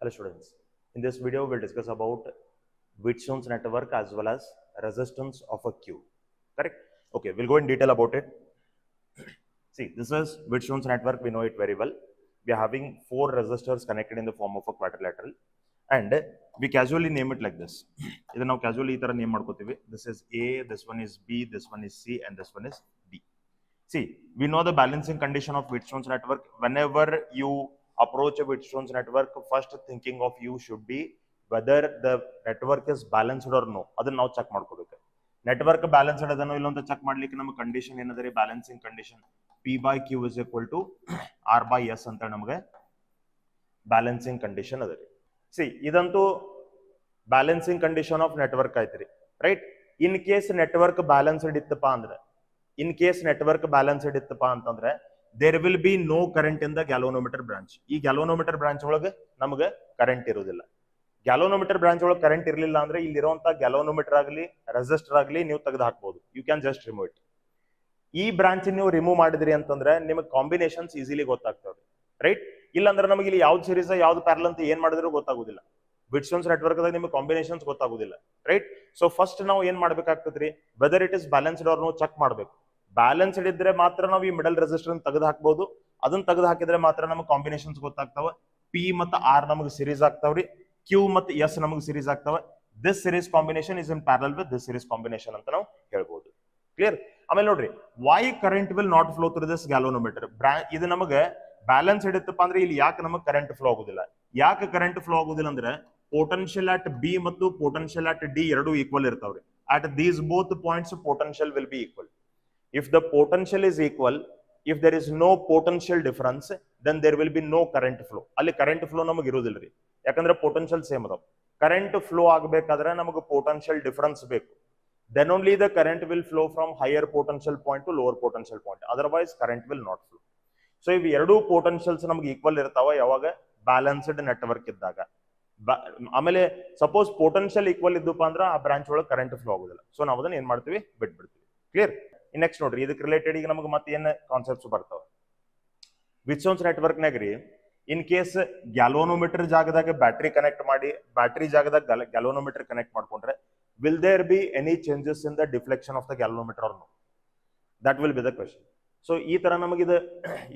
Hello students, in this video we'll discuss about Wheatstone's network as well as resistance of a queue, correct? Okay, we'll go in detail about it. See, this is Wheatstone's network, we know it very well. We are having four resistors connected in the form of a quadrilateral and we casually name it like this. Now casually name this is A, this one is B, this one is C and this one is D. See, we know the balancing condition of Wheatstone's network. Whenever you approach of Wheatstone's network, first thinking of you should be whether the network is balanced or no. ಅದನ್ನ ನಾವು check ಮಾಡ್ಕೋಬೇಕು. Network balanced ಅದನ್ನು ಇಲ್ಲ ಅಂತ check ಮಾಡ್ಲಿಕ್ಕೆ ನಮ್ಮ condition ಏನದ balancing condition P by Q is equal to R by S ಅಂತ ನಮಗೆ ಬ್ಯಾಲೆನ್ಸಿಂಗ್ ಕಂಡೀಷನ್ ಅದ ರೀ. ಸಿ ಇದಂತೂ ಬ್ಯಾಲೆನ್ಸಿಂಗ್ ಕಂಡೀಷನ್ ಆಫ್ ನೆಟ್ವರ್ಕ್ ಐತ್ರಿ right in case network balanced ಇತ್ತಪ್ಪ ಅಂದ್ರೆ ಇನ್ ಕೇಸ್ ನೆಟ್ವರ್ಕ್ ಬ್ಯಾಲೆನ್ಸ್ಡ್ ಇತ್ತಪ್ಪ ಅಂತಂದ್ರೆ there will be no current in the galvanometer branch ಈ ಗ್ಯಾಲೋನೋಮೀಟರ್ ಬ್ರಾಂಚ್ ಒಳಗೆ ನಮಗೆ ಕರೆಂಟ್ ಇರುವುದಿಲ್ಲ. ಗ್ಯಾಲೋನೋಮೀಟರ್ ಬ್ರಾಂಚ್ ಒಳಗೆ ಕರೆಂಟ್ ಇರಲಿಲ್ಲ ಅಂದ್ರೆ ಇಲ್ಲಿರುವಂತ ಗ್ಯಾಲೋನೋಮೀಟರ್ ಆಗಲಿ ರೆಸಿಸ್ಟರ್ ಆಗಲಿ ನೀವು ತೆಗೆದು ಹಾಕ್ಬೋದು you can just remove it ಈ ಬ್ರಾಂಚ್ ನೀವು ರಿಮೂವ್ ಮಾಡಿದ್ರಿ ಅಂತಂದ್ರೆ ನಿಮಗೆ ಕಾಂಬಿನೇಷನ್ಸ್ ಈಸಿಲಿ ಗೊತ್ತಾಗ್ತವೆ ರೈಟ್ ಇಲ್ಲಾಂದ್ರೆ ನಮಗೆ ಇಲ್ಲಿ ಯಾವ್ದು ಸೀರೀಸ್ ಯಾವ್ದು ಪ್ಯಾರಲ್ ಅಂತ ಏನ್ ಮಾಡಿದ್ರು ಗೊತ್ತಾಗುದಿಲ್ಲ. ಬಿಟ್ಸೋನ್ಸ್ ನೆಟ್ವರ್ಕ್ ದಾಗ ನಿಮಗೆ ಕಾಂಬಿನೇಷನ್ಸ್ ಗೊತ್ತಾಗುದಿಲ್ಲ. ರೈಟ್ ಸೊ ಫಸ್ಟ್ ನಾವು ಏನ್ ಮಾಡ್ಬೇಕಾಗ್ತದ್ರಿ? ವೆದರ್ ಇಟ್ ಇಸ್ ಬ್ಯಾಲೆನ್ಸ್ಡ್ ಅವ್ರ ಚೆಕ್ ಮಾಡ್ಬೇಕು. ಬ್ಯಾಲೆನ್ಸ್ಡ್ ಇದ್ರೆ ಮಾತ್ರ ನಾವು ಈ ಮಿಡಲ್ ರೆಸಿಸ್ಟರ್ ತೆಗೆದು ಹಾಕ್ಬಹುದು ಅದನ್ನ ತೆಗೆದು ಹಾಕಿದ್ರೆ ಮಾತ್ರ ನಮಗೆ ಕಾಂಬಿನೇಷನ್ಸ್ ಗೊತ್ತಾಗ್ತಾವ. ಪಿ ಮತ್ತ ಆರ್ ನಮಗೆ ಸಿರೀಸ್ ಆಗ್ತಾವ್ರಿ. ಕ್ಯೂ ಮತ್ತು ಎಸ್ ನಮಗೆ ಸಿರೀಸ್ ಆಗ್ತಾವ. This series combination is in parallel with this series combination ಅಂತ ನಾವು ಹೇಳ್ಬೋದು. ಕ್ಲಿಯರ್ ಆಮೇಲೆ ನೋಡ್ರಿ why current will not flow through this galvanometer ಇದು ನಮಗೆ ಬ್ಯಾಲೆನ್ಸ್ ಹಿಡಿತಪ್ಪ ಅಂದ್ರೆ ಇಲ್ಲಿ ಯಾಕೆ ನಮಗೆ ಕರೆಂಟ್ ಫ್ಲೋ ಆಗುದಿಲ್ಲ? ಯಾಕೆ ಕರೆಂಟ್ ಫ್ಲೋ ಆಗುದಿಲ್ಲ ಅಂದ್ರೆ ಪೊಟೆನ್ಶಿಯಲ್ ಅಟ್ ಬಿ ಮತ್ತು ಪೊಟೆನ್ಶಿಯಲ್ ಅಟ್ ಡಿ ಎರಡು ಈಕ್ವಲ್ ಇರ್ತಾವ್ರಿ. At these both points potential will be equal if the potential is equal, if there is no potential difference, then there will be no current flow. ಅಲ್ಲಿ current flow ನಮಗೆ ಇರೋದಿಲ್ಲ ರೀ. ಯಾಕಂದ್ರೆ potential same ಅದಾವ. Current flow ಆಗಬೇಕಾದ್ರೆ ನಮಗೆ potential difference ಬೇಕು. Then only the current will flow from higher potential point to lower potential point otherwise current will not flow so ಇವು ಎರಡೂ ಪೊಟೆನ್ಶಿಯಲ್ಸ್ ನಮ್ಗೆ ಈಕ್ವಲ್ ಇರ್ತಾವ ಯಾವಾಗ? ಬ್ಯಾಲೆನ್ಸ್ಡ್ ನೆಟ್ವರ್ಕ್ ಇದ್ದಾಗ. ಆಮೇಲೆ ಸಪೋಸ್ ಪೊಟೆನ್ಶಿಯಲ್ ಈಕ್ವಲ್ ಇದ್ದಪ್ಪ ಅಂದ್ರೆ ಆ ಬ್ರಾಂಚ್ ಒಳಗೆ ಕರೆಂಟ್ ಫ್ಲೋ ಆಗುದಿಲ್ಲ. ಸೊ ನಾವು ಅದನ್ನ ಏನ್ ಮಾಡ್ತೀವಿ? ಬಿಟ್ಬಿಡ್ತೀವಿ. ಕ್ಲಿಯರ್ ನೆಕ್ಸ್ಟ್ ನೋಡ್ರಿ, ಇದಕ್ಕೆ ರಿಲೇಟೆಡ್ ಈಗ ನಮಗೆ ಮತ್ತೆ ಏನು ಕಾನ್ಸೆಪ್ಟ್ಸ್ ಬರ್ತಾವ? ವಿಟ್ಸೋನ್ಸ್ ನೆಟ್ವರ್ಕ್ನಾಗ ರೀ ಇನ್ ಕೇಸ್ ಗ್ಯಾಲೋನೋಮೀಟರ್ ಜಾಗದಾಗ ಬ್ಯಾಟ್ರಿ ಕನೆಕ್ಟ್ ಮಾಡಿ ಬ್ಯಾಟ್ರಿ ಜಾಗದಾಗ ಗ್ಯಾಲೋನೋಮೀಟರ್ ಕನೆಕ್ಟ್ ಮಾಡ್ಕೊಂಡ್ರೆ will there be any changes in the deflection of the galvanometer no that will be the question so ಈ ತರ ನಮಗಿದು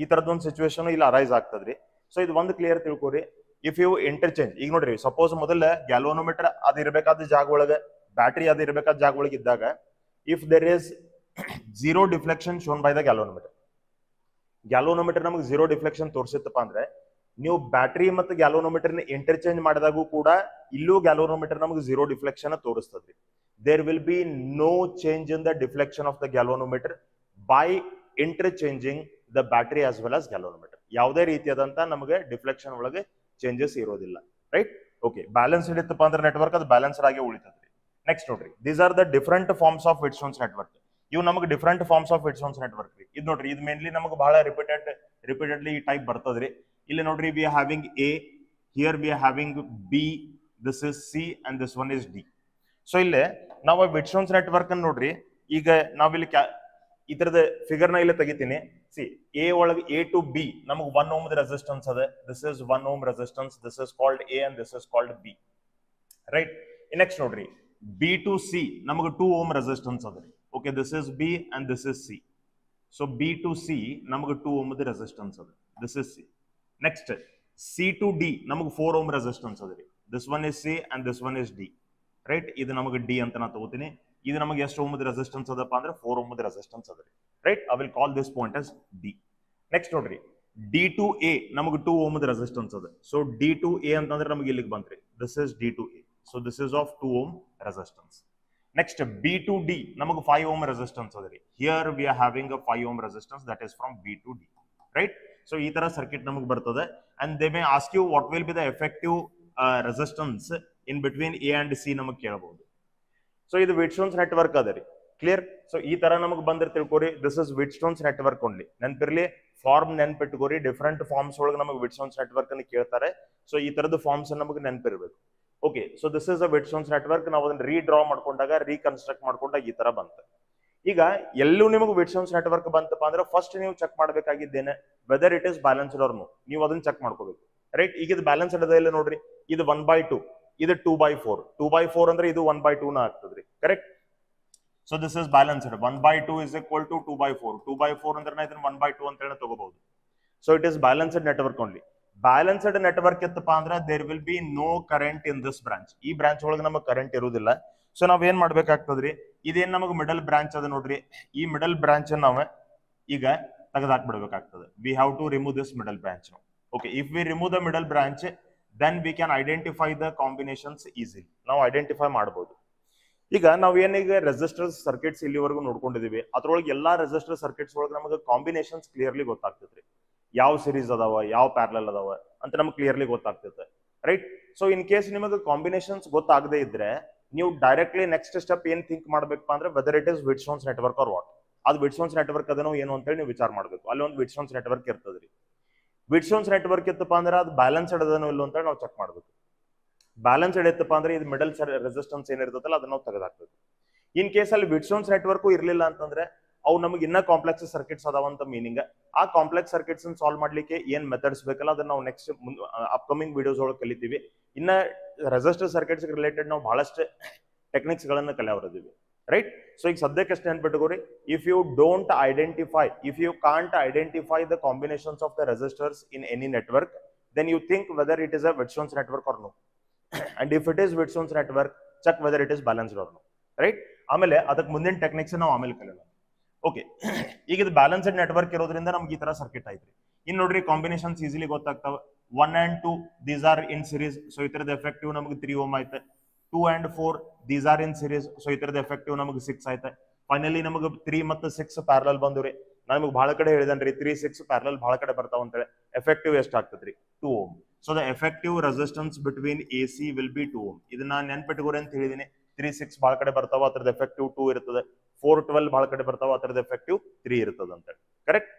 ಈ ತರದೊಂದು ಸಿಚುವೇಶನ್ ಇಲ್ಲಿ ಅರೈಸ್ ಆಗ್ತದ್ರಿ. ಸೊ ಇದು ಒಂದು ಕ್ಲಿಯರ್ ತಿಳ್ಕೊರಿ. ಇಫ್ ಯು ಇಂಟರ್ಚೇಂಜ್ ಈಗ ನೋಡ್ರಿ ಸಪೋಸ್ ಮೊದಲ ಗ್ಯಾಲೋನೋಮೀಟರ್ ಅದಿರಬೇಕಾದ ಜಾಗ ಒಳಗೆ ಬ್ಯಾಟ್ರಿ ಅದಿರಬೇಕಾದ ಜಾಗ ಒಳಗೆ ಇದ್ದಾಗ if there is zero deflection shown by the galvanometer galvanometer ನಮಗೆ ಝೀರೋ ಡಿಫ್ಲೆಕ್ಷನ್ ತೋರಿಸಿತ್ತಪ್ಪ ಅಂದ್ರೆ, ನೀವು ಬ್ಯಾಟ್ರಿ ಮತ್ತು ಗ್ಯಾಲೋನೋಮೀಟರ್ ಇಂಟರ್ಚೇಂಜ್ ಮಾಡಿದಾಗೂ ಕೂಡ ಇಲ್ಲೂ ಗ್ಯಾಲೋನೋಮೀಟರ್ ನಮಗೆ zero deflection ತೋರಿಸ್ತದ್ರಿ. There will be no change in the deflection of the galvanometer by interchanging the battery as well as galvanometer ಯಾವುದೇ ರೀತಿಯಾದಂತ ನಮಗೆ ಡಿಫ್ಲೆಕ್ಷನ್ ಒಳಗೆ ಚೇಂಜಸ್ ಇರೋದಿಲ್ಲ ರೈಟ್ ಓಕೆ ಬ್ಯಾಲೆನ್ಸ್ ಹಿಡಿತಪ್ಪ ಅಂದ್ರೆ ನೆಟ್ವರ್ಕ್ ಅದು ಬ್ಯಾಲೆನ್ಸ್ ಆಗಿ ಉಳಿತದ್ರಿ. ನೆಕ್ಸ್ಟ್ ನೋಡ್ರಿ these are the different forms of Wheatstone's network ಇವು ನಮಗೆ different forms of Wheatstone's network ರೀ. ಇದು ನೋಡ್ರಿ, ಇದು ಮೇನ್ಲಿ ನಮಗೆ ಬಹಳ ರಿಪೀಟೆಡ್ ರಿಪೀಟೆಡ್ಲಿ ಈ ಟೈಪ್ ಬರ್ತದ್ರಿ. ಇಲ್ಲಿ ನೋಡ್ರಿ we are having A here we are having B this is C and this one is D so ಇಲ್ಲೇ ನಾವು ವಿಟ್ಸ್ಟೋನ್ಸ್ ನೆಟ್ವರ್ಕ್ ಅನ್ನು ನೋಡ್ರಿ, ಈಗ ನಾವಿಲ್ಲಿ ಕ್ಯಾ ಈ ತರದ ಫಿಗರ್ನ ಇಲ್ಲಿ ತೆಗಿತೀನಿ. ಸಿ ಎ ಒಳಗೆ ಎ ಟು ಬಿ ನಮಗೆ ಒನ್ ಓಮ್ ರೆಸಿಸ್ಟೆನ್ಸ್ ಅದ. This is one ohm resistance this is called A and this is called B right next ನೋಡ್ರಿ ಬಿ ಟು ಸಿ ನಮಗೆ ಟೂ ಓಮ್ ರೆಸಿಸ್ಟೆನ್ಸ್ ಅದ ರೀ. Okay this is B and this is C so B to C ನಮಗೆ two ohm resistance ಅದ this is C next C to D ನಮಗೆ four ohm resistance ಅದ ರೀ this one is C and this one is D right ಇದು ನಮಗೆ D ಅಂತ ನಾ ತಗೋತೀನಿ ಇದು ನಮಗೆ ಎಷ್ಟು ಓಮದ ರೆಸಿಸ್ಟೆನ್ಸ್ ಅದಪ್ಪ ಅಂದ್ರೆ ಫೋರ್ ಓಮದ ರೆಸಿಸ್ಟೆನ್ಸ್ ಅದ ರೀ right I will call this point as D next ನೋಡ್ರಿ ಡಿ ಟು ಎ ನಮಗೆ ಟೂ ಓಮದ ರೆಸಿಸ್ಟೆನ್ಸ್ ಅದ ಸೊ ಡಿ ಟು ಎ ಅಂತಂದ್ರೆ ನಮಗೆ ಇಲ್ಲಿಗೆ ಬಂತ್ರಿ this is D to A so this is of two ohm resistance next B to D ನಮಗೆ five ohm resistance ಅದ ರೀ. Here we are having a five ohm resistance that is from B to D right so ಈ ತರ circuit ನಮಗೆ ಬರ್ತದೆ. And they may ask you what will be the effective resistance in between A and C ನಮಗೆ ಕೇಳಬಹುದು so ಇದು Wheatstone's network ಅದರಿ. Clear so ಈ ತರ ನಮಗೆ ಬಂದ್ರೆ ತಿಳ್ಕೊರಿ. This is Wheatstone's network only ನೆನ್ಪಿರ್ಲಿ? Form ನೆನ್ಪಿಟ್ಕೋರಿ. ಡಿಫ್ರೆಂಟ್ ಫಾರ್ಮ್ಸ್ ಒಳಗೆ ನಮಗೆ ವಿಟ್ಸ್ಟೋನ್ಸ್ ನೆಟ್ವರ್ಕ್ ಅನ್ನು ಕೇಳ್ತಾರೆ. ಸೊ ಈ ತರದ ಫಾರ್ಮ್ಸ್ ನಮಗೆ ನೆನ್ಪಿರ್ಬೇಕು. Okay so this is a Wheatstone's network ನಾವು ಅದನ್ನ ರೀಡ್ರಾ ಮಾಡ್ಕೊಂಡಾಗ ರೀಕನ್ಸ್ಟ್ರಕ್ಟ್ ಮಾಡ್ಕೊಂಡಾಗ ಈ ತರ ಬಂತು. ಈಗ ಎಲ್ಲೂ ನಿಮಗೆ ವಿಡ್ಸೋನ್ಸ್ ನೆಟ್ವರ್ಕ್ ಬಂತಪ್ಪ ಅಂದ್ರೆ ಫಸ್ಟ್ ನೀವು check ಮಾಡ್ಬೇಕಾಗಿದ್ದೇನೆ whether it is balanced or ನೀವು ಅದನ್ನ ಚೆಕ್ ಮಾಡ್ಕೋಬೇಕು. ರೈಟ್ ಈಗ ಇದು ಬ್ಯಾಲೆನ್ಸ್ ಅದ ಇಲ್ಲ ನೋಡ್ರಿ. ಇದು ಒನ್ ಬೈ ಟು ಇದು two by four two by four ಅಂದ್ರೆ ಇದು ಒನ್ ಬೈ ಟೂ ನ ಆಗ್ತದ್ರಿ. Correct so this is balanced one by two is equal to two by four two by four ಅಂದ್ರೆ ಇದನ್ನ ಒನ್ ಬೈ ಟೂ ಅಂತ ಹೇಳಿ ತಗೋಬಹುದು. So it is balanced network only balanced network ಇತ್ತಪ್ಪ ಅಂದ್ರೆ there will be no current in this branch ಈ branch ಒಳಗೆ ನಮಗೆ ಕರೆಂಟ್ ಇರುವುದಿಲ್ಲ. ಸೊ ನಾವ್ ಏನ್ ಮಾಡ್ಬೇಕಾಗ್ತದ್ರಿ? ಇದೇನ್ ನಮಗೆ ಮಿಡಲ್ ಬ್ರಾಂಚ್ ಅದ ನೋಡ್ರಿ. ಈ ಮಿಡಲ್ ಬ್ರಾಂಚ್ ನಾವ ಈಗ ತೆಗೆದಾಕ್ಬಿಡ್ಬೇಕಾಗ್ತದೆ. We have to remove this middle branch okay if we remove the middle branch then we can identify the combinations easily ನಾವು ಐಡೆಂಟಿಫೈ ಮಾಡಬಹುದು ಈಗ ನಾವ್ ಏನೀಗ ರೆಸಿಸ್ಟರ್ ಸರ್ಕಿಟ್ಸ್ ಇಲ್ಲಿವರೆಗೂ ನೋಡ್ಕೊಂಡಿದೀವಿ, ಅದ್ರೊಳಗೆ ಎಲ್ಲಾ ರೆಸಿಸ್ಟರ್ ಸರ್ಕಿಟ್ಸ್ ಒಳಗೆ ನಮಗೆ ಕಾಂಬಿನೇಷನ್ಸ್ ಕ್ಲಿಯರ್ಲಿ ಗೊತ್ತಾಗ್ತೈತ್ರಿ ಯಾವ ಸಿರೀಸ್ ಅದಾವ, ಯಾವ ಪ್ಯಾರಲಲ್ ಅದಾವ ಅಂತ ನಮ್ಗೆ ಕ್ಲಿಯರ್ಲಿ ಗೊತ್ತಾಗ್ತೈತೆ ರೈಟ್ ಸೊ ಇನ್ ಕೇಸ್ ನಿಮಗೆ ಕಾಂಬಿನೇಷನ್ಸ್ ಗೊತ್ತಾಗದೇ ಇದ್ರೆ, ನೀವು ಡೈರೆಕ್ಟ್ಲಿ ನೆಕ್ಸ್ಟ್ ಸ್ಟೆಪ್ ಏನ್ ಥಿಂಕ್ ಮಾಡ್ಬೇಕಪ್ಪ ಅಂದ್ರೆ whether it is Wheatstone's network or what ಅದು ವಿಡ್ಸೋನ್ಸ್ ನೆಟ್ವರ್ಕ್ ಅದನೋ ಏನು ಅಂತೇಳಿ ನೀವು ವಿಚಾರ ಮಾಡಬೇಕು. ಅಲ್ಲಿ ಒಂದು ವಿಡ್ಸೋನ್ಸ್ ನೆಟ್ವರ್ಕ್ ಇರ್ತದ್ರಿ. ವಿಡ್ಸೋನ್ಸ್ ನೆಟ್ವರ್ಕ್ ಇತ್ತಪ್ಪ ಅಂದ್ರೆ ಅದು ಬ್ಯಾಲೆನ್ಸ್ ಅದನೋ ಇಲ್ಲ ಅಂತ ನಾವು ಚೆಕ್ ಮಾಡಬೇಕು. ಬ್ಯಾಲೆನ್ಸ್ ಇತ್ತಪ್ಪ ಅಂದ್ರೆ ಇದು ಮಿಡಲ್ ರೆಸಿಸ್ಟೆನ್ಸ್ ಏನಿರ್ತದಲ್ಲ ಅದನ್ನ ನಾವು ತೆಗೆದಾಕ್ಬೇಕು. ಇನ್ ಕೇಸ್ ಅಲ್ಲಿ ವಿಡ್ಸೋನ್ಸ್ ನೆಟ್ವರ್ಕ್ ಇರಲಿಲ್ಲ ಅಂತಂದ್ರೆ ಅವು ನಮಗೆ ಇನ್ನ ಕಾಂಪ್ಲೆಕ್ಸ್ ಸರ್ಕಿಟ್ಸ್ ಅದಾವಂತ ಮೀನಿಂಗ್ ಆ ಕಾಂಪ್ಲೆಕ್ಸ್ ಸರ್ಕಿಟ್ಸ್ ಸಾಲ್ವ್ ಮಾಡ್ಲಿಕ್ಕೆ ಏನ್ ಮೆಥಡ್ಸ್ ಬೇಕಲ್ಲ, ಅದನ್ನ ನಾವು ನೆಕ್ಸ್ಟ್ ಅಪ್ಕಮಿಂಗ್ ವಿಡಿಯೋಸ್ ಒಳಗೆ ಕಲಿತೀವಿ. ಇನ್ನ ರೆಸಿಸ್ಟರ್ ಸರ್ಕಿಟ್ಸ್ ರಿಲೇಟೆಡ್ ನಾವು ಬಹಳಷ್ಟು ಟೆಕ್ನಿಕ್ಸ್ ಗಳನ್ನ ಕಲಿಯವರಿದ್ದೀವಿ ರೈಟ್ ಸೊ ಈಗ ಸದ್ಯಕ್ಕೆ ಎಷ್ಟು ನೆನ್ಪಿಟ್ಕೋರಿ if you don't identify if you can't identify the combinations of the resistors in any network then you think whether it is a Wheatstone's network or no and if it is Wheatstone's network check whether it is balanced or right ಆಮೇಲೆ ಅದಕ್ಕೆ ಮುಂದಿನ techniques ನಾವು ಆಮೇಲೆ ಕಲಿಯೋಣ. Okay ಈಗ ಇದು balanced network ಇರೋದ್ರಿಂದ ನಮ್ಗೆ ಈ ತರ ಸರ್ಕಿಟ್ ಐತ್ರಿ. ಇನ್ ನೋಡ್ರಿ combinations easily ಗೊತ್ತಾಗ್ತಾವ. One and two these are in series so ಇತರದ effective ನಮಗೆ ತ್ರೀ ಓಮ್ ಐತೆ two and four these are in series so ಇತರದ effective ನಮಗೆ ಸಿಕ್ಸ್ ಐತೆ ಫೈನಲಿ ನಮಗೆ ತ್ರೀ ಮತ್ತು ಸಿಕ್ಸ್ ಪ್ಯಾರಲಲ್ ರೀ ನಮಗೆ ಬಹಳ ಕಡೆ ಹೇಳಿದನ್ರಿ ತ್ರೀ ಸಿಕ್ಸ್ ಪ್ಯಾರಲಲ್ ಬಹಳ ಕಡೆ ಬರ್ತಾವ ಅಂತೇಳಿ. ಎಫೆಕ್ಟಿವ್ ಎಷ್ಟು ಆಗ್ತದ್ರಿ? Two ohm so the effective resistance between A C will be two ohm ಇದನ್ನ ನೆನ್ಪಿಟ್ಕೋರಿ ಅಂತ ಹೇಳಿದೀನಿ. ತ್ರೀ ಸಿಕ್ಸ್ ಬಹಳ ಕಡೆ ಬರ್ತಾವ, ಅದ್ರದ್ದು ಎಫೆಕ್ಟಿವ್ ಟೂ ಇರ್ತದೆ. ಫೋರ್ ಟ್ವೆಲ್ ಬಹಳ ಕಡೆ ಬರ್ತಾವ, ಅದ್ರದ್ದು ಎಫೆಕ್ಟಿವ್ ತ್ರೀ ಇರ್ತದೆ ಅಂತ correct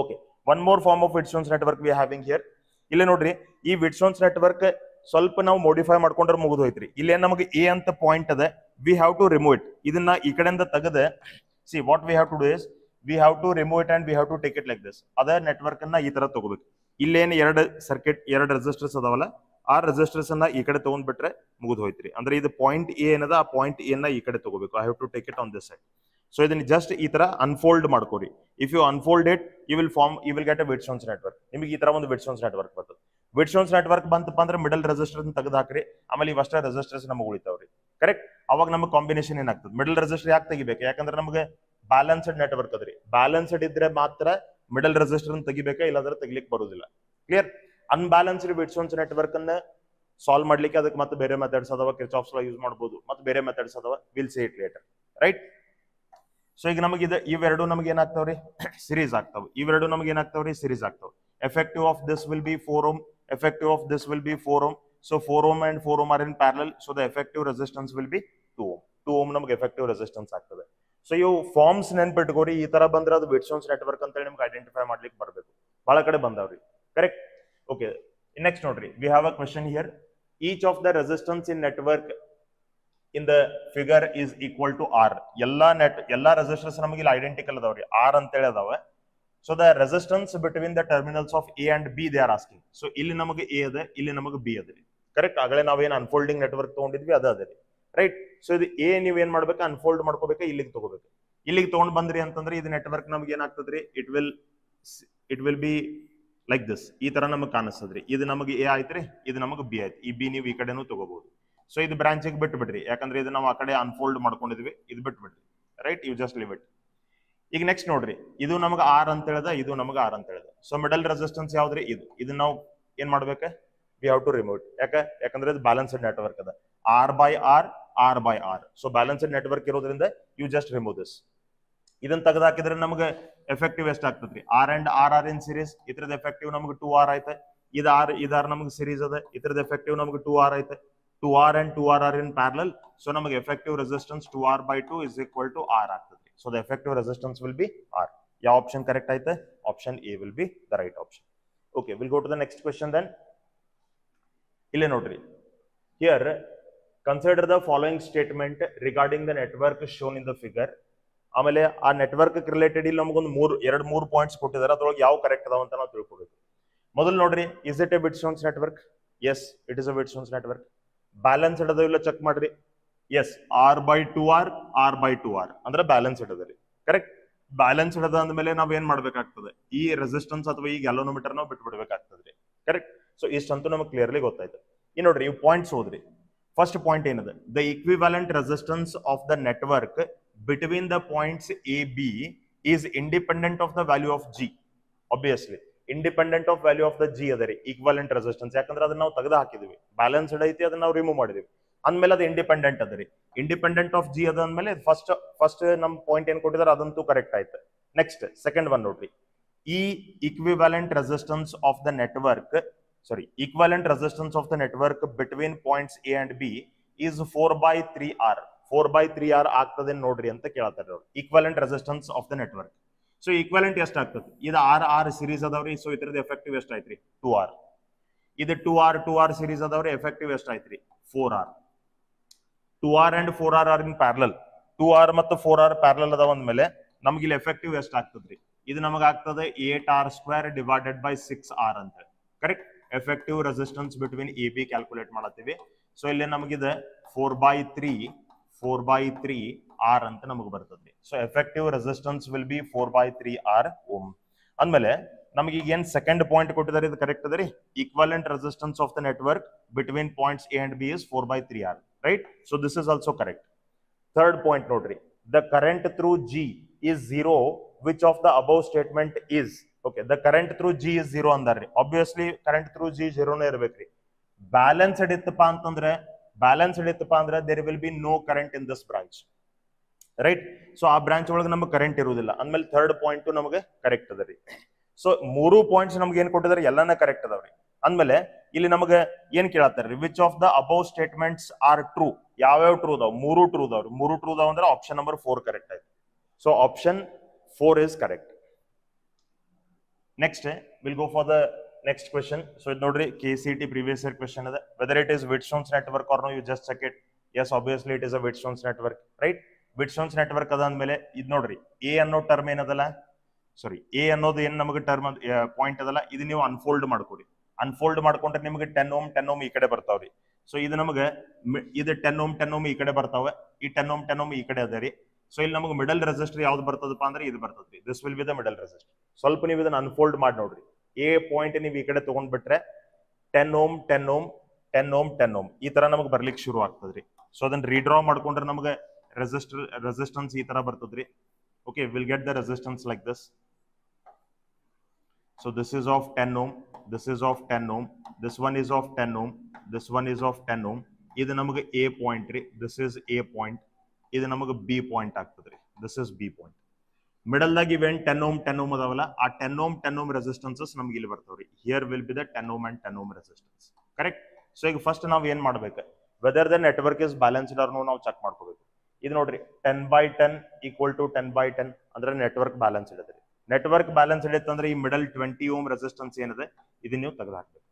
okay one more form of Wheatstone's network we having here ಇಲ್ಲಿ ನೋಡ್ರಿ, ಈ ವಿಟ್ಸೋನ್ಸ್ ನೆಟ್ವರ್ಕ್ ಸ್ವಲ್ಪ ನಾವು ಮೋಡಿಫೈ ಮಾಡ್ಕೊಂಡ್ರೆ ಮುಗಿದು ಹೋಯ್ತ್ರಿ. ಇಲ್ಲಿ ನಮಗೆ ಎ ಅಂತ ಪಾಯಿಂಟ್ ಅದ. We have to remove it ಇದನ್ನ ಈ ಕಡೆಯಿಂದ ತೆಗೆದ see what we have to do is we have to remove it and we have to take it like this ಅದ ನೆಟ್ವರ್ಕ್ ಅನ್ನ ಈ ತರ ತಗೋಬೇಕು. ಇಲ್ಲೇನು ಎರಡು ಸರ್ಕಿಟ್ ಎರಡು ರೆಸಿಸ್ಟರ್ಸ್ ಅದಾವಲ್ಲ? ಆ ರೆಸಿಸ್ಟರ್ಸ್ ಅನ್ನ ಈ ಕಡೆ ತಗೊಂಡ್ಬಿಟ್ರೆ ಮುಗಿದು ಹೋಯ್ತ್ರಿ. ಅಂದ್ರೆ ಇದು ಪಾಯಿಂಟ್ ಎ ಏನದ ಆ ಪಾಯಿಂಟ್ ಎ ನ ಈ ಕಡೆ ತಗೋಬೇಕು. I have to take it on this side so ಇದನ್ನ ಜಸ್ಟ್ ಈ ತರ unfold ಮಾಡ್ಕೋರಿ. If you unfold it you will form you will get a Wheatstone's network ನಿಮಗೆ ಈ ತರ ಒಂದು ವಿಟ್ಸೋನ್ಸ್ ನೆಟ್ವರ್ಕ್ ಬರ್ತದೆ. ವಿಟ್ಸೋನ್ಸ್ ನೆಟ್ವರ್ಕ್ ಬಂತಪ್ಪ ಅಂದ್ರೆ ಮಿಡಲ್ ರೆಸಿಸ್ಟರ್ ತೆಗೆದು ಹಾಕ್ರಿ. ಆಮೇಲೆ ಇವಷ್ಟ ರೆಸಿಸ್ಟರ್ಸ್ ನಮಗೆ ಉಳಿತಾವ್ರಿ. ಕರೆಕ್ಟ್ ಅವಾಗ ನಮಗೆ ಕಾಂಬಿನೇಷನ್ ಏನಾಗ್ತದೆ? ಮಿಡಲ್ ರೆಜಿಸ್ಟರ್ ಯಾಕೆ ತೆಗಿಬೇಕು? ಯಾಕಂದ್ರೆ ನಮಗೆ ಬ್ಯಾಲೆನ್ಸ್ಡ್ ನೆಟ್ವರ್ಕ್ ಅದ್ರಿ. ಬ್ಯಾಲೆನ್ಸ್ಡ್ ಇದ್ರೆ ಮಾತ್ರ ಮಿಡಲ್ ರೆಸಿಸ್ಟರ್ ತೆಗಿಬೇಕಾ? ಇಲ್ಲಾಂದ್ರೆ ತೆಗಿಲಿಕ್ಕೆ ಬರೋದಿಲ್ಲ. ಕ್ಲಿಯರ್ ಅನ್ಬ್ಯಾಲೆನ್ಸ್ಡ್ ವಿಟ್ಸೋನ್ಸ್ ನೆಟ್ವರ್ಕ್ ಅನ್ನ ಸಾಲ್ವ್ ಮಾಡ್ಲಿಕ್ಕೆ ಅದಕ್ಕೆ ಮತ್ತೆ ಬೇರೆ ಮೆಥಡ್ಸ್ ಅದಾವ ಕಿರ್ಚಾಫ್ಸ್ ಯೂಸ್ ಮಾಡಬಹುದು ಮತ್ತೆ ಬೇರೆ ಮೆಥಡ್ಸ್ ಅದಾವ will say it later right so ಈಗ ನಮಗೆ ಇದು, ಇವೆರಡು ನಮ್ಗೆ ಏನಾಗ್ತಾವ್ರಿ? ಸಿರೀಸ್ ಆಗ್ತಾವ. ಇವೆರಡು ನಮ್ಗೆ ಏನಾಗ್ತಾವ್ರಿ? ಸಿರೀಸ್ ಆಗ್ತಾವ. Effective of this will be four ohm effective of this will be four ohm so four ohm and four ohm are in parallel so the effective resistance will be two ohm two ohm ನಮ್ಗೆ effective resistance ಆಗ್ತದೆ. So ಇವು forms ನೆನ್ಪಿಟ್ಕೋರಿ, ಈ ತರ ಬಂದ್ರೆ ಅದು Wheatstone's network ಅಂತ ನಿಮ್ಗೆ ಐಡೆಂಟಿಫೈ ಮಾಡ್ಲಿಕ್ಕೆ ಬರಬೇಕು. ಬಹಳ ಕಡೆ ಬಂದಾವ್ರಿ. ಕರೆಕ್ಟ್ ಓಕೆ ನೆಕ್ಸ್ಟ್ ನೋಡ್ರಿ we have a question here each of the resistance in network in the figure is equal to R ಎಲ್ಲಾ ನೆಟ್ ಎಲ್ಲಾ ರೆಸಿಸ್ಟೆನ್ಸ್ ನಮಗೆ ಇಲ್ಲಿ ಐಡೆಂಟಿಕಲ್ ಅದಾವ್ರಿ. ಆರ್ ಅಂತೇಳಿ ಅದಾವ. So the resistance between the terminals of A and B they are asking so ಇಲ್ಲಿ ನಮಗೆ A ಅದ ಇಲ್ಲಿ ನಮಗೆ ಬಿ ಅದ ರೀ ಕರೆಕ್ಟ್ ಆಗಲೇ ನಾವೇನು ಅನ್ಫೋಲ್ಡಿಂಗ್ ನೆಟ್ವರ್ಕ್ ತಗೊಂಡಿದ್ವಿ, ಅದ ಅದ ರೀ. ರೈಟ್ ಸೊ ಇದು ಎ ನೀವು ಏನ್ ಮಾಡ್ಬೇಕು? ಅನ್ಫೋಲ್ಡ್ ಮಾಡ್ಕೋಬೇಕು, ಇಲ್ಲಿಗೆ ತಗೋಬೇಕು. ಇಲ್ಲಿಗೆ ತಗೊಂಡ್ ಬಂದ್ರಿ ಅಂತಂದ್ರೆ, ಇದು ನೆಟ್ವರ್ಕ್ ನಮ್ಗೆ ಏನಾಗ್ತದ್ರಿ it will it will be like this ಈ ತರ ನಮಗೆ ಕಾಣಿಸ್ತದ್ರಿ. ಇದು ನಮಗೆ ಎ ಆಯ್ತ್ರಿ, ಇದು ನಮಗೆ ಬಿ ಆಯ್ತು. ಈ ಬಿ ನೀವು ಈ ಕಡೆನೂ ತಗೋಬಹುದು ಸೊ ಇದು ಬ್ರಾಂಚಿಗೆ ಬಿಟ್ಟು ಬಿಡ್ರಿ ಯಾಕಂದ್ರೆ ಇದು ನಾವು ಆ ಕಡೆ ಅನ್ಫೋಲ್ಡ್ ಮಾಡ್ಕೊಂಡಿದ್ವಿ, ಇದು ಬಿಟ್ಟು ಬಿಡ್ರಿ right you just leave it ಈಗ ನೆಕ್ಸ್ಟ್ ನೋಡ್ರಿ. ಇದು ನಮಗೆ ಆರ್ ಅಂತ ಹೇಳ್ದ, ಇದು ನಮಗೆ ಆರ್ ಅಂತ ಹೇಳ್ದ. ಸೊ ಮಿಡಲ್ ರೆಸಿಸ್ಟೆನ್ಸ್ ಯಾವ್ದ್ರಿ? ಇದು. ಇದನ್ನ ನಾವು ಏನ್ ಮಾಡ್ಬೇಕು? ವಿ ಹಾವ್ ಟು ರಿಮೂವ್ ಯಾಕೆ? ಯಾಕಂದ್ರೆ ಇದು ಬ್ಯಾಲೆನ್ಸ್ಡ್ ನೆಟ್ವರ್ಕ್ ಅದ. R by R R by R so balanced network ಇರೋದ್ರಿಂದ ಯು ಜಸ್ಟ್ ರಿಮೂವ್ ದಿಸ್ ಇದನ್ನ ತೆಗೆದಾಕಿದ್ರೆ ನಮಗೆ ಎಫೆಕ್ಟಿವ್ ಎಷ್ಟು ಆಗ್ತದ್ರಿ R and R R in series ಇದ್ರದ್ದು ಎಫೆಕ್ಟಿವ್ ನಮಗೆ ಟೂ ಆರ್ ಐತೆ. ಇದು ಆರ್ ಇದಾರ್ ನಮಗೆ ಸೀರೀಸ್ ಅದ. ಇದ್ರದ್ದು ಎಫೆಕ್ಟಿವ್ ನಮಗೆ ಟೂ ಆರ್ ಐತೆ. Two R and two R are in parallel so ನಮಗೆ effective resistance two R by two is equal to R ಆಗ್ತದ್ರಿ so the effective resistance will be R ಯಾವ option correct ಐತೆ? Option A will be the right option okay will go to the next question then ಇಲ್ಲೇ ನೋಡ್ರಿ. Here consider the following statement regarding the network shown in the figure ಆಮೇಲೆ ಆ network related ಇಲ್ಲಿ ನಮಗೊಂದು ಮೂರು, ಎರಡು, ಮೂರು ಪಾಯಿಂಟ್ಸ್ ಕೊಟ್ಟಿದ್ದಾರೆ. ಅದ್ರೊಳಗೆ ಯಾವ ಕರೆಕ್ಟ್ ಅದಾವ ಅಂತ ನಾವು ತಿಳ್ಕೊಬೇಕು. ಮೊದಲು ನೋಡ್ರಿ is it a Wheatstones network yes it is a Wheatstones network balance ಇಡದ ಇಲ್ಲ ಚೆಕ್ ಮಾಡ್ರಿ. Yes R by two R R by two R ಅಂದ್ರೆ ಬ್ಯಾಲೆನ್ಸ್ ಇಡದ್ರಿ ಕರೆಕ್ಟ್ ಬ್ಯಾಲೆನ್ಸ್ ಇಡದ ಅಂದ್ಮೇಲೆ ನಾವ್ ಏನ್ ಮಾಡ್ಬೇಕಾಗ್ತದೆ? ಈ ರೆಸಿಸ್ಟೆನ್ಸ್ ಅಥವಾ ಈ ಗ್ಯಾಲೋನೋಮೀಟರ್ ನಾವು ಬಿಟ್ಬಿಡ್ಬೇಕಾಗ್ತದ್ರಿ ಕರೆಕ್ಟ್ ಸೊ ಇಷ್ಟಂತೂ ನಮಗೆ ಕ್ಲಿಯರ್ಲಿ ಗೊತ್ತಾಯ್ತು. ಈ ನೋಡ್ರಿ ಈ ಪಾಯಿಂಟ್ಸ್ ಹೋದ್ರಿ ಫಸ್ಟ್ ಪಾಯಿಂಟ್ ಏನದ? The equivalent resistance of the network between the points A, B is independent of the value of G Obviously, independent of value of the G ಅದ ರೀ equivalent resistance ಯಾಕಂದ್ರೆ ಅದನ್ನ ನಾವು ತೆಗೆದು ಹಾಕಿದ್ವಿ. ಬ್ಯಾಲೆನ್ಸ್ಡ್ ಐತಿ ಅದನ್ನ ನಾವು ರಿಮೂವ್ ಮಾಡಿದ್ವಿ. ಅಂದ್ಮೇಲೆ ಅದು ಇಂಡಿಪೆಂಡೆಂಟ್ ಅದ ರೀ. ಇಂಡಿಪೆಂಡೆಂಟ್ ಆಫ್ ಜಿ ಅದ ಅಂದ್ಮೇಲೆ ಫಸ್ಟ್ ಫಸ್ಟ್ ನಮ್ ಪಾಯಿಂಟ್ ಏನ್ ಕೊಟ್ಟಿದ್ದಾರೆ ಅದಂತೂ ಕರೆಕ್ಟ್ ಆಯ್ತು. ನೆಕ್ಸ್ಟ್ ಸೆಕೆಂಡ್ ಒನ್ ನೋಡ್ರಿ. ಈ equivalent resistance of the network sorry equivalent resistance of the network between points A and B is four by three R four by three R ಆಗ್ತದೆ ನೋಡ್ರಿ ಅಂತ ಕೇಳ್ತಾರೆ ಅವ್ರು. Equivalent resistance of the network so equivalent ಎಷ್ಟು ಆಗ್ತದೆ ಇದು R R series ಅದಾವ್ರಿ so ಇದ್ರದ್ದು ಎಫೆಕ್ಟಿವ್ ಎಷ್ಟು ಐತ್ರಿ ಟೂ ಆರ್ ಇದು two R two R series ಅದಾವ್ರಿ ಎಫೆಕ್ಟಿವ್ ಎಷ್ಟು ಐತ್ರಿ four R two R and four R are in parallel two R ಮತ್ತು ಫೋರ್ ಆರ್ ಪ್ಯಾರಲಲ್ ಅದಾವ ಅಂದ್ಮೇಲೆ ನಮ್ಗೆ ಇಲ್ಲಿ ಎಫೆಕ್ಟಿವ್ ಎಷ್ಟು ಆಗ್ತದ್ರಿ ಇದು ನಮಗೆ ಆಗ್ತದೆ eight R square divided by six R ಅಂತ. Correct effective resistance between A B calculate ಮಾಡತ್ತೀವಿ. So ಇಲ್ಲಿ ನಮಗಿದೆ four by three four by three R ಅಂತ ನಮಗೆ ಬರ್ತದ್ರಿ. So effective resistance will be four by three R ohm ಅಂದ್ಮೇಲೆ, ನಮಗೆ ಈಗ ಏನ್ ಸೆಕೆಂಡ್ ಪಾಯಿಂಟ್ ಕೊಟ್ಟಿದ್ದಾರೆ ಇದು ಕರೆಕ್ಟ್ ಅದ ರೀ? Equivalent resistance of the network between points A and B is four by three R right so this is also correct third point ನೋಡ್ರಿ. The current through G is zero which of the above statement is okay the current through G is zero ಅಂದಾರ್ರಿ. Obviously current through G ಝೀರೋನೇ ಇರ್ಬೇಕ್ರಿ. Balanced ಇತ್ತಪ್ಪ ಅಂತಂದ್ರೆ balance ಹಿಡಿತಪ್ಪ ಅಂದ್ರೆ there will be no current in this branch right so ಆ branch ಒಳಗೆ ನಮಗೆ current ಇರುವುದಿಲ್ಲ ಅಂದ್ಮೇಲೆ ಥರ್ಡ್ ಪಾಯಿಂಟ್ ನಮಗೆ ಕರೆಕ್ಟ್ ಅದ ರೀ. ಸೊ ಮೂರು ಪಾಯಿಂಟ್ಸ್ ನಮ್ಗೆ ಏನ್ ಕೊಟ್ಟಿದ್ದಾರೆ ಎಲ್ಲಾನ ಕರೆಕ್ಟ್ ಅದಾವ್ರಿ ಅಂದ್ಮೇಲೆ ಇಲ್ಲಿ ನಮಗೆ ಏನ್ ಕೇಳತ್ತಾರ್ರಿ which of the above statements are true ಯಾವ್ಯಾವ ಟ್ರೂ ಅದಾವ? ಮೂರು ಟ್ರೂ ಅದಾವ್ರಿ ಮೂರು ಟ್ರೂ ಅದಾವ ಅಂದ್ರೆ ಆಪ್ಷನ್ ನಂಬರ್ ಫೋರ್ ಕರೆಕ್ಟ್ ಆಯ್ತು. So option four is correct next will go for the next question so ಇದು ನೋಡ್ರಿ K C T previous year question ಅದ whether it is Wheatstones network or no you just check it yes obviously it is a Wheatstones network right Wheatstones network ಅದ ಅಂದ್ಮೇಲೆ ಇದ್ ನೋಡ್ರಿ A ಅನ್ನೋ term ಏನದಲ್ಲ? ಸಾರಿ A ಅನ್ನೋದು ಏನ್ ನಮಗೆ ಟರ್ಮ್ ಪಾಯಿಂಟ್ ಅದಲ್ಲ? ಇದು ನೀವು ಅನ್ಫೋಲ್ಡ್ ಮಾಡ್ಕೊಡಿ. ಅನ್ಫೋಲ್ಡ್ ಮಾಡ್ಕೊಂಡ್ರೆ ನಿಮಗೆ ಟೆನ್ ಓಮ್ ಟೆನ್ ಓಮ್ ಈ ಕಡೆ ಬರ್ತಾವ್ರಿ. ಸೊ ಇದು ನಮಗೆ ಇದು ಟೆನ್ ಓಮ್ ಟೆನ್ ಓಮ್ ಈ ಕಡೆ ಬರ್ತಾವೆ. ಈ ಟೆನ್ ಓಮ್ ಟೆನ್ ಓಮ್ ಈ ಕಡೆ ಅದ ರೀ. ಸೊ ಇಲ್ಲಿ ನಮಗೆ ಮಿಡಲ್ ರೆಸಿಸ್ಟರ್ ಯಾವ್ದು ಬರ್ತದಪ್ಪ ಅಂದ್ರೆ ಇದು ಬರ್ತದ್ರಿ. This will be the middle resistor ಸ್ವಲ್ಪ ನೀವು ಇದನ್ನ ಅನ್ಫೋಲ್ಡ್ ಮಾಡಿ ನೋಡ್ರಿ. ಎ ಪಾಯಿಂಟ್ ನೀವು ಈ ಕಡೆ ತಗೊಂಡ್ಬಿಟ್ರೆ ten ohm ten ohm ten ohm ten ohm ಈ ತರ ನಮಗೆ ಬರ್ಲಿಕ್ಕೆ ಶುರು ಆಗ್ತದ್ರಿ. ಸೊ ಅದನ್ನ ರೀಡ್ರಾ ಮಾಡ್ಕೊಂಡ್ರೆ ನಮಗೆ ರೆಸಿಸ್ಟರ್ ರೆಸಿಸ್ಟೆನ್ಸ್ ಈ ತರ ಬರ್ತದ್ರಿ. Okay will get the resistance like this so this is of ten ohm this is of ten ohm this one is of ten ohm this one is of ten ohm. ಇದು ನಮಗೆ A point ರೀ this is A point ಇದು ನಮಗೆ B point ಆಗ್ತದ್ರಿ this is B point middle ದಾಗ ಇವೇನ್ ten ohm ten ohm ಅದಾವಲ್ಲ, ಆ ten ohm ten ohm resistances ನಮ್ಗೆ ಇಲ್ಲಿ ಬರ್ತಾವ್ರಿ. Here will be the ten ohm and ten ohm resistance correct so ಈಗ ಫಸ್ಟ್ ನಾವು ಏನ್ ಮಾಡ್ಬೇಕು? Whether the network is balanced or ನಾವು ಚೆಕ್ ಮಾಡ್ಕೋಬೇಕು. ಇದು ನೋಡ್ರಿ ten by ten equal to ten by ten ಅಂದ್ರೆ ನೆಟ್ವರ್ಕ್ ಬ್ಯಾಲೆನ್ಸ್ ಇಡದ್ರಿ ನೆಟ್ವರ್ಕ್ ಬ್ಯಾಲೆನ್ಸ್ ಇಡತ್ತಂದ್ರೆ ಈ ಮಿಡಲ್ ಟ್ವೆಂಟಿ ಓಮ್ ರೆಸಿಸ್ಟೆನ್ಸ್ ಏನಿದೆ, ಇದನ್ನ ನೀವು ತೆಗೆದುಹಾಕ್ಬೇಕು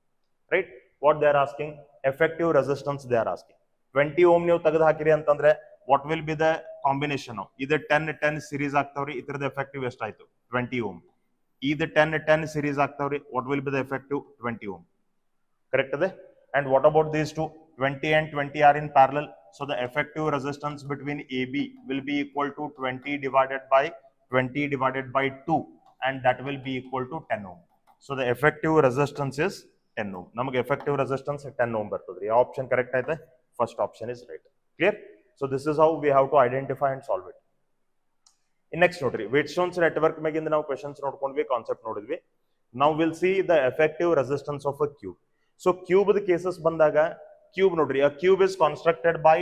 right what they are asking effective resistance they are asking twenty ohm ನೀವು ತೆಗೆದು ಹಾಕಿರಿ ಅಂತಂದ್ರೆ what will be the combination ಇದು ಟೆನ್ ಟೆನ್ ಸೀರೀಸ್ ಆಗ್ತಾವ್ರಿ ಇದ್ರದ್ದು ಎಫೆಕ್ಟಿವ್ ಎಷ್ಟಾಯ್ತು ಟ್ವೆಂಟಿ ಓಮ್ ಇದು ten ten series ಆಗ್ತಾವ್ರಿ what will be the effective twenty ohm correct ಅದೇ and what about these two twenty and twenty are in parallel so the effective resistance between A B will be equal to twenty divided by twenty divided by two and that will be equal to ten ohm so the effective resistance is ten ohm ನಮಗೆ effective resistance ten ohm ಬರ್ತದ್ರಿ. ಯಾವ option correct ಐತೆ first option is right clear so this is how we have to identify and solve it in next ನೋಡ್ರಿ Wheatstone's network ಮ್ಯಾಗಿಂದ ನಾವು questions ನೋಡ್ಕೊಂಡ್ವಿ concept ನೋಡಿದ್ವಿ ನಾವು will see the effective resistance of a cube so cube cases ಬಂದಾಗ cube ನೋಡ್ರಿ a cube is constructed by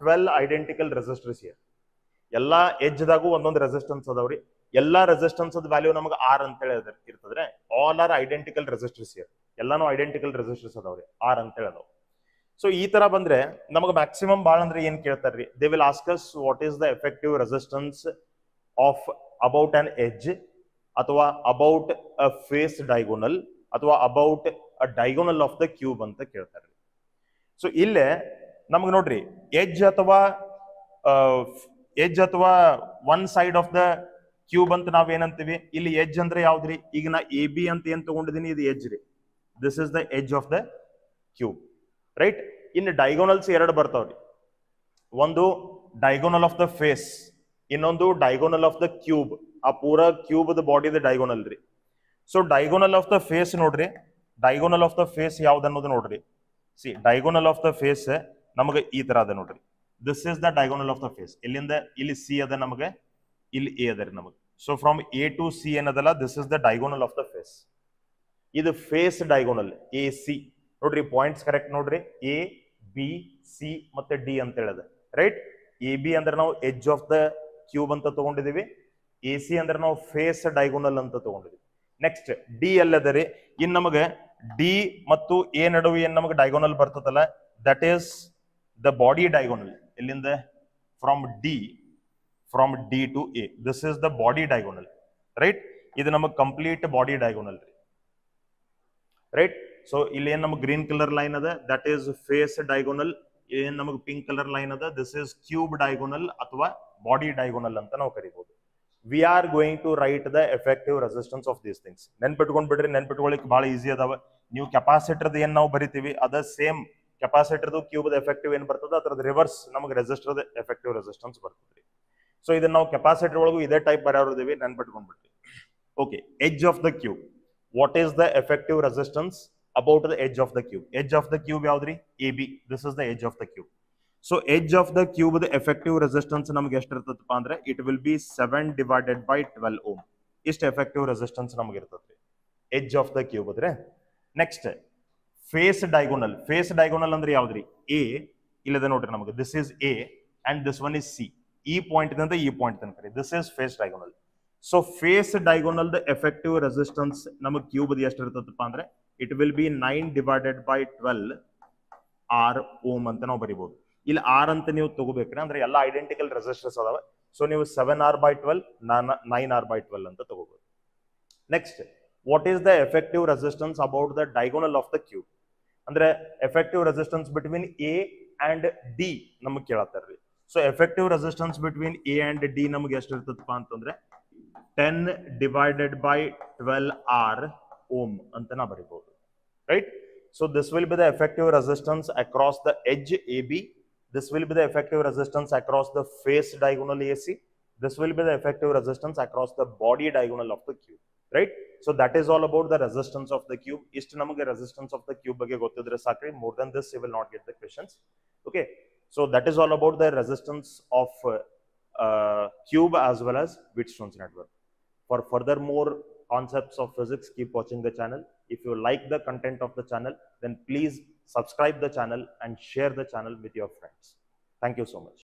twelve identical resistors here ಎಲ್ಲಾ ಎಜ್ದಾಗೂ ಒಂದೊಂದು ರೆಸಿಸ್ಟೆನ್ಸ್ ಅದಾವ್ರಿ ಎಲ್ಲಾ ರೆಸಿಸ್ಟೆನ್ಸ್ ವ್ಯಾಲ್ಯೂ ನಮಗೆ ಆರ್ ಅಂತ ಹೇಳಿ ಇರ್ತದ್ರೆ all R identical resistors here ಎಲ್ಲಾನು ಐಡೆಂಟಿಕಲ್ ರೆಸಿಸ್ಟರ್ಸ್ ಅದಾವ್ರಿ ಆರ್ ಅಂತ ಹೇಳಿ ಅದಾವ ಸೊ ಈ ತರ ಬಂದ್ರೆ ನಮಗೆ ಮ್ಯಾಕ್ಸಿಮಮ್ ಬಾಳ ಅಂದ್ರೆ ಏನ್ ಕೇಳ್ತಾರ್ರಿ? They will ask us what is the effective resistance of about an edge ಅಥವಾ ಅಬೌಟ್ ಅ ಫೇಸ್ ಡೈಗೋನಲ್ ಅಥವಾ about a diagonal of the cube ಅಂತ ಕೇಳ್ತಾರೆ ಸೊ ಇಲ್ಲೇ ನಮ್ಗೆ ನೋಡ್ರಿ ಎಜ್ ಅಥವಾ ಎಜ್ ಅಥವಾ one side of the cube ಅಂತ ನಾವ್ ಏನಂತೀವಿ ಇಲ್ಲಿ ಎಜ್ ಅಂದ್ರೆ ಯಾವ್ದ್ರಿ? ಈಗ ನಾ ಎ ಬಿ ಅಂತ ಏನ್ ತಗೊಂಡಿದೀನಿ? ಇದು ಎಜ್ ರೀ. This is the edge of the cube right ಇನ್ನು ಡೈಗೋನಲ್ಸ್ ಎರಡು ಬರ್ತಾವ್ರಿ ಒಂದು ಡೈಗೋನಲ್ ಆಫ್ ದ ಫೇಸ್ ಇನ್ನೊಂದು ಡೈಗೋನಲ್ ಆಫ್ ದ ಕ್ಯೂಬ್ ಆ ಪೂರ ಕ್ಯೂಬ್ ದ ಬಾಡಿದ ಡೈಗೋನಲ್ ರೀ. So diagonal of the face ನೋಡ್ರಿ. ಡೈಗೋನಲ್ ಆಫ್ ದ ಫೇಸ್ ಯಾವ್ದು ಅನ್ನೋದು ನೋಡ್ರಿ. See diagonal of the face ನಮಗೆ ಈ ತರ ಅದ ನೋಡ್ರಿ. This is the diagonal of the face ಇಲ್ಲಿಂದ ಇಲ್ಲಿ ಸಿ ಅದ ನಮಗೆ, ಇಲ್ಲಿ ಎ ಅದ ನಮಗೆ. So from A to C ಏನದಲ್ಲ this is the diagonal of the face ಇದು ಫೇಸ್ ಡೈಗೋನಲ್ ಎ ಸಿ ನೋಡ್ರಿ ಪಾಯಿಂಟ್ಸ್ ಕರೆಕ್ಟ್ ನೋಡ್ರಿ. ಎ ಬಿ ಸಿ ಮತ್ತೆ ಡಿ ಅಂತ ಹೇಳದ. ರೈಟ್ ಎ ಬಿ ಅಂದ್ರೆ ನಾವು ಎಜ್ ಆಫ್ ದ ಕ್ಯೂಬ್ ಅಂತ ತಗೊಂಡಿದೀವಿ. ಎ ಸಿ ಅಂದ್ರೆ ನಾವು ಫೇಸ್ ಡೈಗೋನಲ್ ಅಂತ ತಗೊಂಡಿದೀವಿ. ನೆಕ್ಸ್ಟ್ ಡಿ ಅಲ್ಲದ ರೀ. ಇನ್ ನಮಗೆ ಡಿ ಮತ್ತು ಎ ನಡುವೆ ಏನ್ ನಮಗೆ ಡೈಗೋನಲ್ ಬರ್ತದಲ್ಲ that is the body diagonal ಎಲ್ಲಿಂದ? From D from D to A this is the body diagonal right ಇದು ನಮಗೆ ಕಂಪ್ಲೀಟ್ ಬಾಡಿ ಡೈಗೋನಲ್ ರೀ. ರೈಟ್ ಸೊ ಇಲ್ಲಿ ಏನ್ ನಮಗೆ ಗ್ರೀನ್ ಕಲರ್ ಲೈನ್ ಅದ? ದಟ್ ಈಸ್ ಫೇಸ್ ಡೈಗೋನಲ್ ಏನ್ ನಮಗೆ ಪಿಂಕ್ ಕಲರ್ ಲೈನ್ ಅದ? ದಿಸ್ ಇಸ್ ಕ್ಯೂಬ್ ಡೈಗೋನಲ್ ಅಥವಾ ಬಾಡಿ ಡೈಗೋನಲ್ ಅಂತ ನಾವು ಕರಿಬಹುದು we are going to write the effective resistance of these things ನೆನ್ಪಿಟ್ಕೊಂಡ್ ಬಿಡ್ರಿ ನೆನ್ಪಿಟ್ಕೊಳ್ಳಿಕ್ ಬಹಳ ಈಸಿ ಅದಾವ. ನೀವು ಕೆಪಾಸಿಟರ್ದ ಏನ್ ನಾವು ಬರಿತೀವಿ, ಅದ ಸೇಮ್ ಕೆಪಾಸಿಟರ್ದು ಕ್ಯೂಬ್ ಎಫೆಕ್ಟಿವ್ ಏನ್ ಬರ್ತದ? ಅದ್ರದ್ದು ರಿವರ್ಸ್ ನಮಗೆ ರೆಸಿಸ್ಟರ್ ಎಫೆಕ್ಟಿವ್ ರೆಸಿಸ್ಟೆನ್ಸ್ ಬರ್ತದ್ರಿ. ಸೊ ಇದನ್ನ ನಾವು ಕೆಪಾಸಿಟರ್ ಒಳಗೂ ಇದೇ ಟೈಪ್ ಬರೋದಿವಿ ನೆನ್ಪಿಟ್ಕೊಂಡ್ಬಿಟ್ರಿ okay edge of the cube what is the effective resistance about the edge of the cube edge of the cube ಯಾವ್ದ್ರಿ? A B this is the edge of the cube so edge of the cube the effective resistance ನಮ್ಗೆ ಎಷ್ಟಿರ್ತದಪ್ಪ ಅಂದ್ರೆ it will be seven divided by twelve ohm ಇಷ್ಟು effective resistance ನಮ್ಗೆ ಇರ್ತದ್ರಿ. Edge of the cube ಅದ್ರೆ next face diagonal face diagonal ಅಂದ್ರೆ ಯಾವ್ದ್ರಿ? A ಇಲ್ಲದ ನೋಡ್ರಿ ನಮಗೆ. This is A and this one is C ಈ ಪಾಯಿಂಟ್ ಇಂದ ಈ ಪಾಯಿಂಟ್ ತನಕ this is face diagonal so face diagonal effective resistance ನಮಗೆ ಕ್ಯೂಬ್ ಎಷ್ಟು ಇರ್ತದಪ್ಪ ಅಂದ್ರೆ it will be nine divided by twelve R ohm ಅಂತ ನಾವು ಬರಿಬಹುದು ಇಲ್ಲಿ ಆರ್ ಅಂತ ನೀವು ತಗೋಬೇಕ್ರಿ, ಅಂದ್ರೆ ಎಲ್ಲ ಐಡೆಂಟಿಕಲ್ ರೆಸಿಸ್ಟರ್ಸ್ ಅದಾವೆ. ಸೊ ನೀವು seven R by twelve nine R by twelve ಅಂತ ತಗೋಬಹುದು next what is the effective resistance about the diagonal of the cube ಅಂದ್ರೆ effective resistance between A and D ನಮಗೆ ಕೇಳತ್ತಾರ್ರಿ. So effective resistance between A and D ನಮಗೆ ಎಷ್ಟು ಇರ್ತದಪ್ಪ ಅಂತಂದ್ರೆ Ten divided by twelve R ohm ಅಂತ ನಾ ಬರಿಬಹುದು right so this will be the effective resistance across the edge A B this will be the effective resistance across the face diagonal AC. This will be the effective resistance across the body diagonal of the cube, right? So that is all about the resistance of the cube. Ist namaga resistance of the cube ಬಗ್ಗೆ ಗೊತ್ತಿದ್ರೆ ಸಾಕ್ರಿ. More than this, you will not get the questions. Okay. So that is all about the resistance of uh, uh, cube as well as Wheatstone's network. For further more concepts of physics, keep watching the channel. If you like the content of the channel, then please subscribe the channel and share the channel with your friends. Thank you so much.